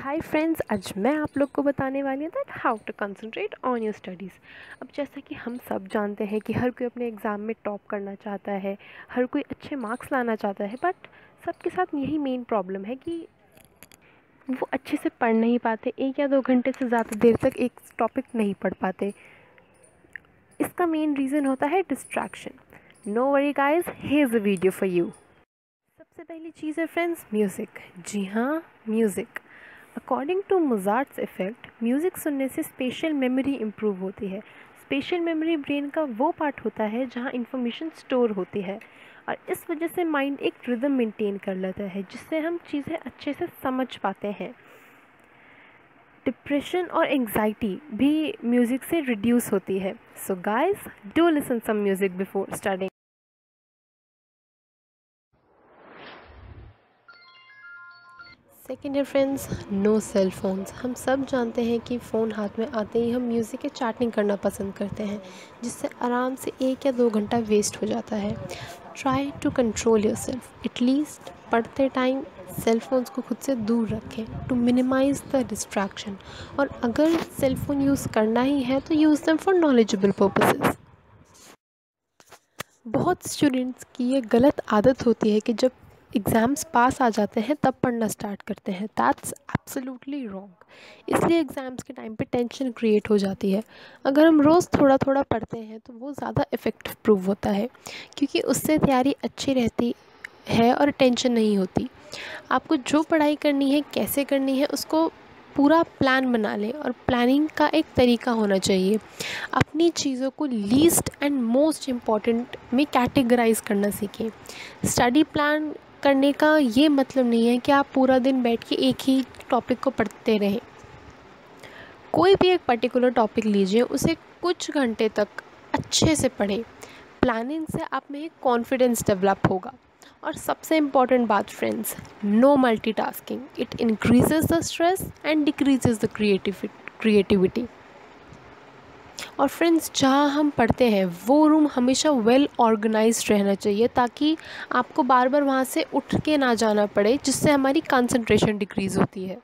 Hi friends आज मैं आप लोग को बताने वाली हूँ that how to concentrate on your studies अब जैसा कि हम सब जानते हैं कि हर कोई अपने एग्ज़ाम में टॉप करना चाहता है, हर कोई अच्छे मार्क्स लाना चाहता है बट सबके साथ यही मेन प्रॉब्लम है कि वो अच्छे से पढ़ नहीं पाते, एक या दो घंटे से ज़्यादा देर तक एक टॉपिक नहीं पढ़ पाते। इसका मेन रीज़न होता है distraction no worry guys here is a video for you सबसे पहली चीज़ है फ्रेंड्स म्यूज़िक जी हाँ music according to Mozart's effect music सुनने से स्पेशल मेमोरी इम्प्रूव होती है। स्पेशल मेमोरी ब्रेन का वो पार्ट होता है जहाँ इन्फॉर्मेशन स्टोर होती है। और इस वजह से माइंड एक रिदम मेंटेन कर लेता है, जिससे हम चीज़ें अच्छे से समझ पाते हैं। डिप्रेशन और एंजाइटी भी म्यूज़िक से रिड्यूस होती है। So guys do listen some music before starting second है फ्रेंड्स नो सेल फ़ोन्स हम सब जानते हैं कि फ़ोन हाथ में आते ही हम म्यूज़िक या चैटिंग करना पसंद करते हैं, जिससे आराम से एक या दो घंटा वेस्ट हो जाता है। Try to control yourself at least पढ़ते टाइम सेल फ़ोन्स को खुद से दूर रखें टू मिनिमाइज़ द डिस्ट्रैक्शन और अगर सेल फ़ोन यूज़ करना ही है तो use them for knowledgeable purposes बहुत स्टूडेंट्स की ये गलत आदत होती है कि जब एग्ज़ाम्स पास आ जाते हैं, तब पढ़ना स्टार्ट करते हैं। दैट्स एब्सोल्युटली रॉन्ग इसलिए एग्ज़ाम्स के टाइम पे टेंशन क्रिएट हो जाती है। अगर हम रोज़ थोड़ा थोड़ा पढ़ते हैं तो वो ज़्यादा इफ़ेक्टिव प्रूव होता है, क्योंकि उससे तैयारी अच्छी रहती है और टेंशन नहीं होती। आपको जो पढ़ाई करनी है, कैसे करनी है, उसको पूरा प्लान बना लें और प्लानिंग का एक तरीका होना चाहिए। अपनी चीज़ों को लीस्ट एंड मोस्ट इंपॉर्टेंट में कैटेगराइज करना सीखें। स्टडी प्लान करने का ये मतलब नहीं है कि आप पूरा दिन बैठ के एक ही टॉपिक को पढ़ते रहें। कोई भी एक पर्टिकुलर टॉपिक लीजिए, उसे कुछ घंटे तक अच्छे से पढ़ें। प्लानिंग से आप में एक कॉन्फिडेंस डेवलप होगा। और सबसे इंपॉर्टेंट बात friends no multitasking it increases the stress and decreases the creativity और फ्रेंड्स जहाँ हम पढ़ते हैं, वो रूम हमेशा वेल ऑर्गेनाइज रहना चाहिए ताकि आपको बार बार वहाँ से उठ के ना जाना पड़े, जिससे हमारी कंसंट्रेशन डिक्रीज़ होती है।